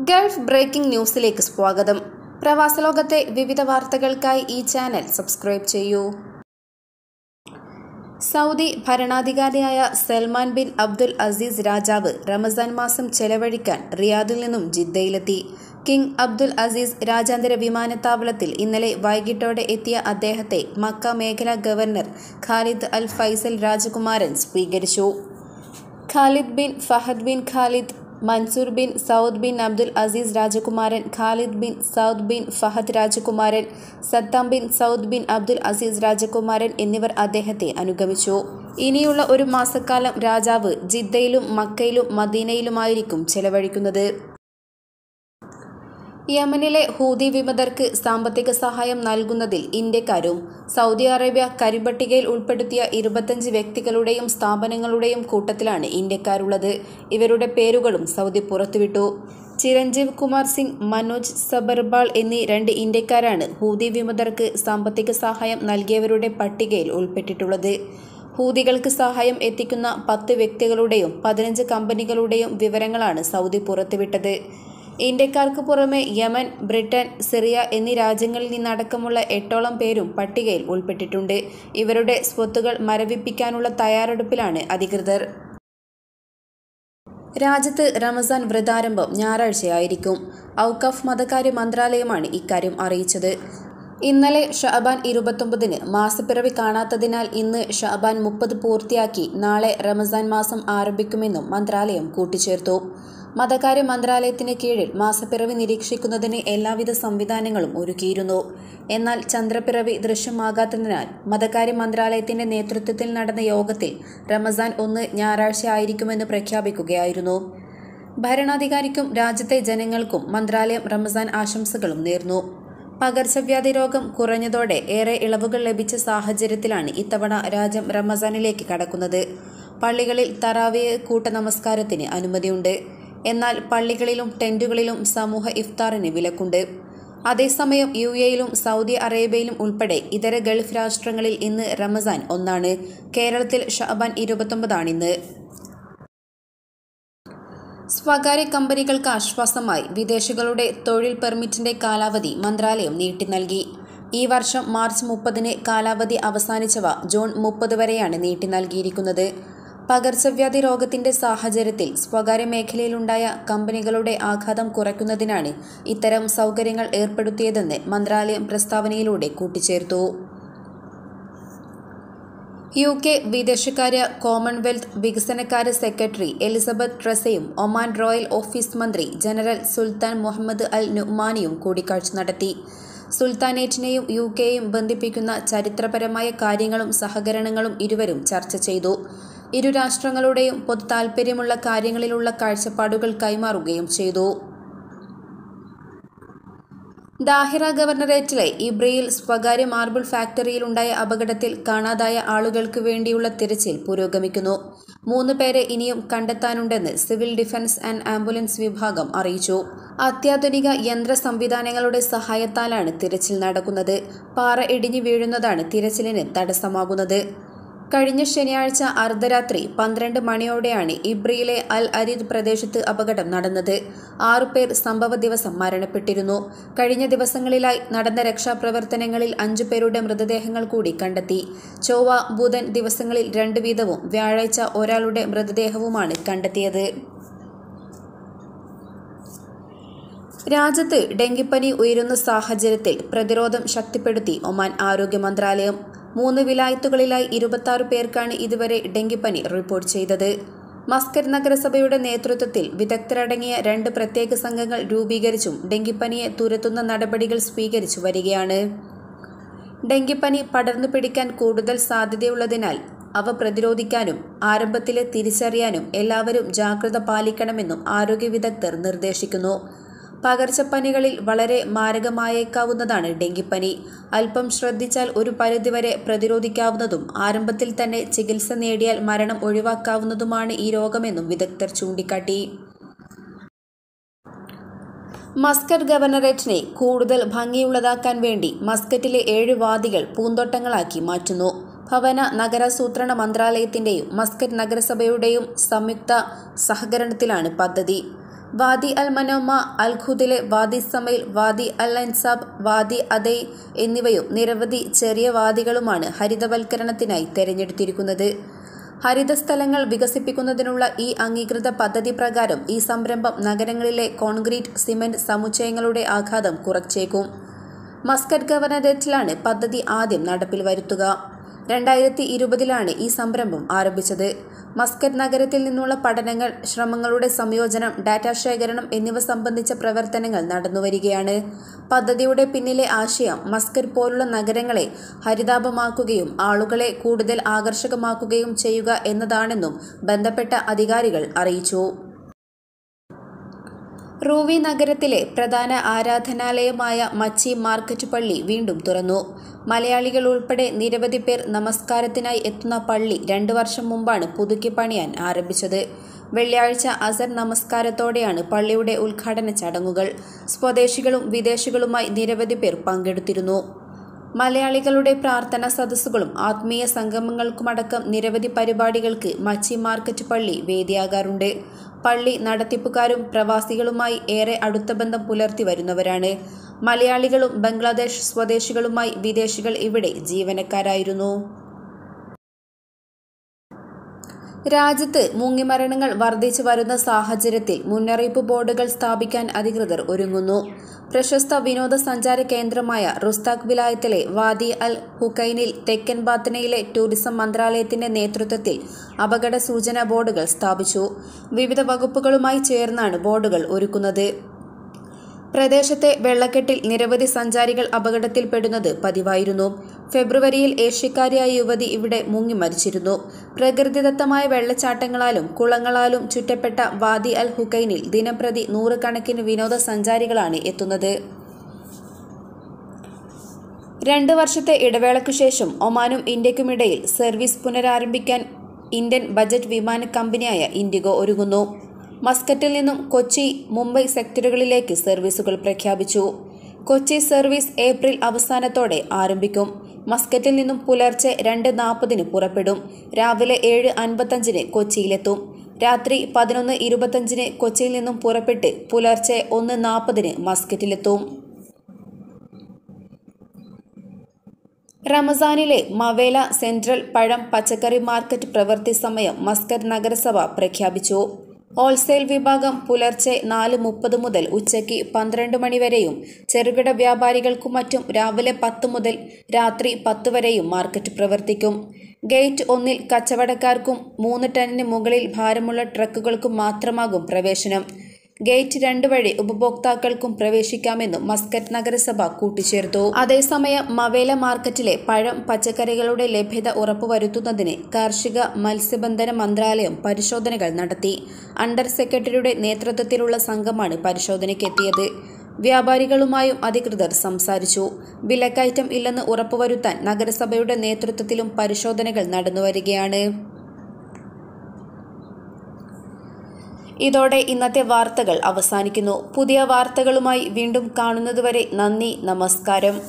Gulf breaking ന്യൂസിലേക്ക് സ്വാഗതം. പ്രവാസലോകത്തെ വിവിധ വാർത്തകൾക്കായി ഈ ചാനൽ സബ്സ്ക്രൈബ് ചെയ്യൂ. സൗദി ഭരണാധികാരിയായ സൽമാൻ ബിൻ അബ്ദുൽ അസീസ് രാജാവ് റമസാൻ മാസം ചെലവഴിക്കാൻ റിയാദിൽ നിന്നും ജിദ്ദയിലെത്തി. കിങ് അബ്ദുൽ അസീസ് രാജ്യാന്തര വിമാനത്താവളത്തിൽ ഇന്നലെ വൈകിട്ടോടെ എത്തിയ അദ്ദേഹത്തെ മക്ക മേഖലാ ഗവർണർ ഖാലിദ് അൽ ഫൈസൽ രാജകുമാരൻ സ്വീകരിച്ചു. Khalid bin Fahad bin Khalid Mansour bin Saud bin Abdul Aziz രാജകുമാരൻ Khalid bin Saud bin Fahad രാജകുമാരൻ Sattam bin Saud bin Abdul Aziz രാജകുമാരൻ എന്നിവർ അദ്ദേഹത്തെ അനുഗമിച്ചു. ഇനിയുള്ള ഒരു മാസക്കാലം രാജാവ് ജിദ്ദയിലും മക്കയിലും മദീനയിലുമായിരിക്കും ചെലവഴിക്കുന്നത്. യമനിലെ ഹൂതി വിമതർക്ക് സാമ്പത്തിക സഹായം നൽകുന്നതിൽ ഇന്ത്യക്കാരും സൗദി അറേബ്യ കരിപട്ടികയിൽ ഉൾപ്പെടുത്തിയ ഇരുപത്തഞ്ച് വ്യക്തികളുടെയും സ്ഥാപനങ്ങളുടെയും കൂട്ടത്തിലാണ് ഇന്ത്യക്കാരുള്ളത്. ഇവരുടെ പേരുകളും സൗദി പുറത്തുവിട്ടു. ചിരഞ്ജീവ് കുമാർ സിംഗ് മനോജ് സബർബാൾ എന്നീ രണ്ട് ഇന്ത്യക്കാരാണ് ഹൂതി വിമതർക്ക് സാമ്പത്തിക സഹായം നൽകിയവരുടെ പട്ടികയിൽ ഉൾപ്പെട്ടിട്ടുള്ളത്. ഹൂതികൾക്ക് സഹായം എത്തിക്കുന്ന പത്ത് വ്യക്തികളുടെയും പതിനഞ്ച് കമ്പനികളുടെയും വിവരങ്ങളാണ് സൗദി പുറത്തുവിട്ടത്. ഇന്ത്യക്കാർക്ക് പുറമെ യമൻ ബ്രിട്ടൻ സിറിയ എന്നീ രാജ്യങ്ങളിൽ നിന്നടക്കമുള്ള എട്ടോളം പേരും പട്ടികയിൽ ഉൾപ്പെട്ടിട്ടുണ്ട്. ഇവരുടെ സ്വത്തുകൾ മരവിപ്പിക്കാനുള്ള തയ്യാറെടുപ്പിലാണ് അധികൃതർ. രാജ്യത്ത് റമസാൻ വ്രതാരംഭം ഞായറാഴ്ചയായിരിക്കും. ഔക്കഫ് മതകാര്യ മന്ത്രാലയമാണ് ഇക്കാര്യം അറിയിച്ചത്. ഇന്നലെ ഷഅബാൻ ഇരുപത്തൊമ്പതിന് മാസപ്പിറവി കാണാത്തതിനാൽ ഇന്ന് ഷഅബാൻ മുപ്പത് പൂർത്തിയാക്കി നാളെ റമസാൻ മാസം ആരംഭിക്കുമെന്നും മന്ത്രാലയം കൂട്ടിച്ചേർത്തു. മതകാര്യ മന്ത്രാലയത്തിന് കീഴിൽ മാസപ്പിറവി നിരീക്ഷിക്കുന്നതിന് എല്ലാവിധ സംവിധാനങ്ങളും ഒരുക്കിയിരുന്നു. എന്നാൽ ചന്ദ്രപ്പിറവി ദൃശ്യമാകാത്തതിനാൽ മതകാര്യ മന്ത്രാലയത്തിന്റെ നേതൃത്വത്തിൽ നടന്ന യോഗത്തിൽ റമസാൻ ഒന്ന് ഞായറാഴ്ച ആയിരിക്കുമെന്ന് പ്രഖ്യാപിക്കുകയായിരുന്നു. ഭരണാധികാരിക്കും രാജ്യത്തെ ജനങ്ങൾക്കും മന്ത്രാലയം റമസാൻ ആശംസകളും നേർന്നു. പകർച്ചവ്യാധി രോഗം കുറഞ്ഞതോടെ ഏറെ ഇളവുകൾ ലഭിച്ച സാഹചര്യത്തിലാണ് ഇത്തവണ രാജ്യം റമസാനിലേക്ക് കടക്കുന്നത്. പള്ളികളിൽ തറാവിയ കൂട്ട നമസ്കാരത്തിന് അനുമതിയുണ്ട്. എന്നാൽ പള്ളികളിലും ടെന്റുകളിലും സമൂഹ ഇഫ്താറിന് വിലക്കുണ്ട്. അതേസമയം യു എയിലും സൗദി അറേബ്യയിലും ഉൾപ്പെടെ ഇതര ഗൾഫ് രാഷ്ട്രങ്ങളിൽ ഇന്ന് റമസാൻ ഒന്നാണ്. കേരളത്തിൽ ഷാബാൻ ഇരുപത്തൊമ്പതാണിന്ന്. സ്വകാര്യ കമ്പനികൾക്ക് ആശ്വാസമായി വിദേശികളുടെ തൊഴിൽ പെർമിറ്റിന്റെ കാലാവധി മന്ത്രാലയം നീട്ടി നൽകി. ഈ വർഷം മാർച്ച് മുപ്പതിന് കാലാവധി അവസാനിച്ചവ ജൂൺ മുപ്പത് വരെയാണ് നീട്ടി നൽകിയിരിക്കുന്നത്. പകർച്ചവ്യാധി രോഗത്തിന്റെ സാഹചര്യത്തിൽ സ്വകാര്യ മേഖലയിലുണ്ടായ കമ്പനികളുടെ ആഘാതം കുറയ്ക്കുന്നതിനാണ് ഇത്തരം സൗകര്യങ്ങൾ ഏർപ്പെടുത്തിയതെന്ന് മന്ത്രാലയം പ്രസ്താവനയിലൂടെ കൂട്ടിച്ചേർത്തു. യു കെ വിദേശകാര്യ കോമൺവെൽത്ത് വികസനകാര്യ സെക്രട്ടറി എലിസബത്ത് ട്രസയും ഒമാൻ റോയൽ ഓഫീസ് മന്ത്രി ജനറൽ സുൽത്താൻ മുഹമ്മദ് അൽ നുമാനിയും കൂടിക്കാഴ്ച നടത്തി. സുൽത്താനേറ്റിനെയും യു കെയും ബന്ധിപ്പിക്കുന്ന ചരിത്രപരമായ കാര്യങ്ങളും സഹകരണങ്ങളും ഇരുവരും ചർച്ച ചെയ്തു. ഇരു രാഷ്ട്രങ്ങളുടെയും പൊതു താൽപ്പര്യമുള്ള കാര്യങ്ങളിലുള്ള കാഴ്ചപ്പാടുകൾ കൈമാറുകയും ചെയ്തു. ദാഹിറ ഗവർണറേറ്റിലെ ഇബ്രയിൽ സ്വകാര്യ മാർബിൾ ഫാക്ടറിയിലുണ്ടായ അപകടത്തിൽ കാണാതായ ആളുകൾക്ക് വേണ്ടിയുള്ള തിരച്ചിൽ പുരോഗമിക്കുന്നു. മൂന്ന് പേരെ ഇനിയും കണ്ടെത്താനുണ്ടെന്ന് സിവിൽ ഡിഫൻസ് ആൻഡ് ആംബുലൻസ് വിഭാഗം അറിയിച്ചു. അത്യാധുനിക യന്ത്ര സംവിധാനങ്ങളുടെ സഹായത്താലാണ് തിരച്ചിൽ നടക്കുന്നത്. പാറ ഇടിഞ്ഞു വീഴുന്നതാണ് തിരച്ചിലിന് തടസ്സമാകുന്നത്. കഴിഞ്ഞ ശനിയാഴ്ച അർദ്ധരാത്രി പന്ത്രണ്ട് മണിയോടെയാണ് ഇബ്രിയിലെ അൽ അരീദ് പ്രദേശത്ത് അപകടം നടന്നത്. ആറുപേർ സംഭവ ദിവസം മരണപ്പെട്ടിരുന്നു. കഴിഞ്ഞ ദിവസങ്ങളിലായി നടന്ന രക്ഷാപ്രവർത്തനങ്ങളിൽ അഞ്ചു പേരുടെ മൃതദേഹങ്ങൾ കൂടി കണ്ടെത്തി. ചൊവ്വ ബുധൻ ദിവസങ്ങളിൽ രണ്ട് വീതവും വ്യാഴാഴ്ച ഒരാളുടെ മൃതദേഹവുമാണ് കണ്ടെത്തിയത്. രാജ്യത്ത് ഡെങ്കിപ്പനി ഉയരുന്ന സാഹചര്യത്തിൽ പ്രതിരോധം ശക്തിപ്പെടുത്തി ഒമാൻ ആരോഗ്യ മന്ത്രാലയം. മൂന്ന് വിലായത്തുകളിലായി ഇരുപത്തി പേർക്കാണ് ഇതുവരെ ഡെങ്കിപ്പനി റിപ്പോർട്ട് ചെയ്തത്. മസ്കർ നഗരസഭയുടെ നേതൃത്വത്തിൽ വിദഗ്ധരടങ്ങിയ രണ്ട് പ്രത്യേക സംഘങ്ങൾ രൂപീകരിച്ചും ഡെങ്കിപ്പനിയെ തുരത്തുന്ന നടപടികൾ സ്വീകരിച്ചു വരികയാണ്. ഡെങ്കിപ്പനി പടർന്നു പിടിക്കാൻ കൂടുതൽ സാധ്യതയുള്ളതിനാൽ അവ പ്രതിരോധിക്കാനും ആരംഭത്തിലെ തിരിച്ചറിയാനും എല്ലാവരും ജാഗ്രത പാലിക്കണമെന്നും ആരോഗ്യ വിദഗ്ധർ നിർദ്ദേശിക്കുന്നു. പകർച്ചപ്പനികളിൽ വളരെ മാരകമായേക്കാവുന്നതാണ് ഡെങ്കിപ്പനി. അല്പം ശ്രദ്ധിച്ചാൽ ഒരു പരിധിവരെ പ്രതിരോധിക്കാവുന്നതും ആരംഭത്തിൽ തന്നെ ചികിത്സ നേടിയാൽ മരണം ഒഴിവാക്കാവുന്നതുമാണ് ഈ രോഗമെന്നും വിദഗ്ധർ ചൂണ്ടിക്കാട്ടി. മസ്കറ്റ് ഗവർണറേറ്റിനെ കൂടുതൽ ഭംഗിയുള്ളതാക്കാൻ വേണ്ടി മസ്കറ്റിലെ ഏഴ് വാദികൾ പൂന്തോട്ടങ്ങളാക്കി മാറ്റുന്നു. ഭവന നഗരാസൂത്രണ മന്ത്രാലയത്തിന്റെയും മസ്കറ്റ് നഗരസഭയുടെയും സംയുക്ത സഹകരണത്തിലാണ് പദ്ധതി. വാദി അൽ മനോമ അൽ ഖുദിലെ വാദി സമയിൽ വാദി അൽ അൻസാബ് വാദി അദൈ എന്നിവയും നിരവധി ചെറിയ വാദികളുമാണ് ഹരിതവൽക്കരണത്തിനായി തെരഞ്ഞെടുത്തിരിക്കുന്നത്. ഹരിതസ്ഥലങ്ങൾ വികസിപ്പിക്കുന്നതിനുള്ള ഈ അംഗീകൃത പദ്ധതി പ്രകാരം ഈ സംരംഭം നഗരങ്ങളിലെ കോൺക്രീറ്റ് സിമന്റ് സമുച്ചയങ്ങളുടെ ആഘാതം കുറച്ചേക്കും. മസ്കറ്റ് ഗവർണറേറ്റിലാണ് പദ്ധതി ആദ്യം നടപ്പിൽ വരുത്തുക. രണ്ടായിരത്തി ഇരുപതിലാണ് ഈ സംരംഭം ആരംഭിച്ചത്. മസ്കറ്റ് നഗരത്തിൽ നിന്നുള്ള പഠനങ്ങൾ ശ്രമങ്ങളുടെ സംയോജനം ഡാറ്റാ ശേഖരണം എന്നിവ സംബന്ധിച്ച പ്രവർത്തനങ്ങൾ നടന്നുവരികയാണ്. പദ്ധതിയുടെ പിന്നിലെ ആശയം മസ്കറ്റ് പോലുള്ള നഗരങ്ങളെ ഹരിതാപമാക്കുകയും ആളുകളെ കൂടുതൽ ആകർഷകമാക്കുകയും ചെയ്യുക എന്നതാണെന്നും ബന്ധപ്പെട്ട അധികാരികൾ അറിയിച്ചു. റൂവി നഗരത്തിലെ പ്രധാന ആരാധനാലയമായ മച്ചി മാർക്കറ്റ് പള്ളി വീണ്ടും തുറന്നു. മലയാളികൾ ഉൾപ്പെടെ നിരവധി പേർ നമസ്കാരത്തിനായി എത്തുന്ന പള്ളി രണ്ടു വർഷം മുമ്പാണ് പുതുക്കി പണിയാൻ ആരംഭിച്ചത്. വെള്ളിയാഴ്ച അസർ നമസ്കാരത്തോടെയാണ് പള്ളിയുടെ ഉദ്ഘാടന ചടങ്ങുകൾ. സ്വദേശികളും വിദേശികളുമായി നിരവധി പേർ പങ്കെടുത്തിരുന്നു. മലയാളികളുടെ പ്രാർത്ഥനാ സദസ്സുകളും ആത്മീയ സംഗമങ്ങൾക്കുമടക്കം നിരവധി പരിപാടികൾക്ക് മച്ചി മാർക്കറ്റ് പള്ളി വേദിയാകാറുണ്ട്. പള്ളി നടത്തിപ്പുകാരും പ്രവാസികളുമായി ഏറെ അടുത്ത ബന്ധം പുലർത്തി വരുന്നവരാണ്. മലയാളികളും ബംഗ്ലാദേശ് സ്വദേശികളുമായി വിദേശികൾ ഇവിടെ ജീവനക്കാരായിരുന്നു. രാജ്യത്ത് മുങ്ങിമരണങ്ങൾ വർദ്ധിച്ചു വരുന്ന സാഹചര്യത്തിൽ മുന്നറിയിപ്പ് ബോർഡുകൾ സ്ഥാപിക്കാൻ അധികൃതർ ഒരുങ്ങുന്നു. പ്രശസ്ത വിനോദസഞ്ചാര കേന്ദ്രമായ റുസ്താഖ് വിലായത്തിലെ വാദി അൽ ഹുക്കൈനിൽ തെക്കൻ ബാത്തനയിലെ ടൂറിസം മന്ത്രാലയത്തിന്റെ നേതൃത്വത്തിൽ അപകട സൂചനാ ബോർഡുകൾ സ്ഥാപിച്ചു. വിവിധ വകുപ്പുകളുമായി ചേർന്നാണ് ബോർഡുകൾ ഒരുക്കുന്നത്. പ്രദേശത്തെ വെള്ളക്കെട്ടിൽ നിരവധി സഞ്ചാരികൾ അപകടത്തിൽപ്പെടുന്നത് പതിവായിരുന്നു. ഫെബ്രുവരിയിൽ ഏഷ്യക്കാരിയായ യുവതി ഇവിടെ മുങ്ങി മരിച്ചിരുന്നു. പ്രകൃതിദത്തമായ വെള്ളച്ചാട്ടങ്ങളാലും കുളങ്ങളാലും ചുറ്റപ്പെട്ട വാദി അൽ ഹുക്കൈനിൽ ദിനംപ്രതി നൂറുകണക്കിന് വിനോദസഞ്ചാരികളാണ് എത്തുന്നത്. രണ്ട് വർഷത്തെ ഇടവേളയ്ക്കു ശേഷം ഒമാനും ഇന്ത്യക്കുമിടയിൽ സർവീസ് പുനരാരംഭിക്കാൻ ഇന്ത്യൻ ബജറ്റ് വിമാന കമ്പനിയായ ഇൻഡിഗോ ഒരുങ്ങുന്നു. മസ്കറ്റിൽ നിന്നും കൊച്ചി മുംബൈ സെക്ടറുകളിലേക്ക് സർവീസുകൾ പ്രഖ്യാപിച്ചു. കൊച്ചി സർവീസ് ഏപ്രിൽ അവസാനത്തോടെ ആരംഭിക്കും. മസ്കറ്റിൽ നിന്നും പുലർച്ചെ രണ്ട് നാൽപ്പതിന് പുറപ്പെടും. രാവിലെ ഏഴ് അൻപത്തഞ്ചിന് കൊച്ചിയിലെത്തും. രാത്രി പതിനൊന്ന് ഇരുപത്തഞ്ചിന് കൊച്ചിയിൽ നിന്നും പുറപ്പെട്ട് പുലർച്ചെ ഒന്ന് നാൽപ്പതിന് മസ്കറ്റിലെത്തും. റമസാനിലെ മവേല സെൻട്രൽ പഴം പച്ചക്കറി മാർക്കറ്റ് പ്രവൃത്തി സമയം മസ്കറ്റ് നഗരസഭ പ്രഖ്യാപിച്ചു. ഹോൾസെയിൽ വിഭാഗം പുലർച്ചെ നാല് മുപ്പത് മുതൽ ഉച്ചയ്ക്ക് പന്ത്രണ്ട് മണിവരെയും ചെറുകിട വ്യാപാരികൾക്കും മറ്റും രാവിലെ പത്ത് മുതൽ രാത്രി പത്ത് വരെയും മാർക്കറ്റ് പ്രവർത്തിക്കും. ഗേറ്റ് ഒന്നിൽ കച്ചവടക്കാർക്കും മൂന്ന് ടണ്ണിന് മുകളിൽ ഭാരമുള്ള ട്രക്കുകൾക്കും മാത്രമാകും പ്രവേശനം. ഗേറ്റ് രണ്ട് വഴി ഉപഭോക്താക്കൾക്കും പ്രവേശിക്കാമെന്നും മസ്കറ്റ് നഗരസഭ കൂട്ടിച്ചേർത്തു. അതേസമയം മവേല മാർക്കറ്റിലെ പഴം പച്ചക്കറികളുടെ ലഭ്യത ഉറപ്പുവരുത്തുന്നതിന് കാർഷിക മത്സ്യബന്ധന മന്ത്രാലയം പരിശോധനകൾ നടത്തി. അണ്ടർ സെക്രട്ടറിയുടെ നേതൃത്വത്തിലുള്ള സംഘമാണ് പരിശോധനയ്ക്കെത്തിയത്. വ്യാപാരികളുമായും അധികൃതർ സംസാരിച്ചു. വിലക്കയറ്റം ഇല്ലെന്ന് ഉറപ്പുവരുത്താൻ നഗരസഭയുടെ നേതൃത്വത്തിലും പരിശോധനകൾ നടന്നുവരികയാണ്. ഇതോടെ ഇന്നത്തെ വാർത്തകൾ അവസാനിക്കുന്നു. പുതിയ വാർത്തകളുമായി വീണ്ടും കാണുന്നതുവരെ നന്ദി നമസ്കാരം.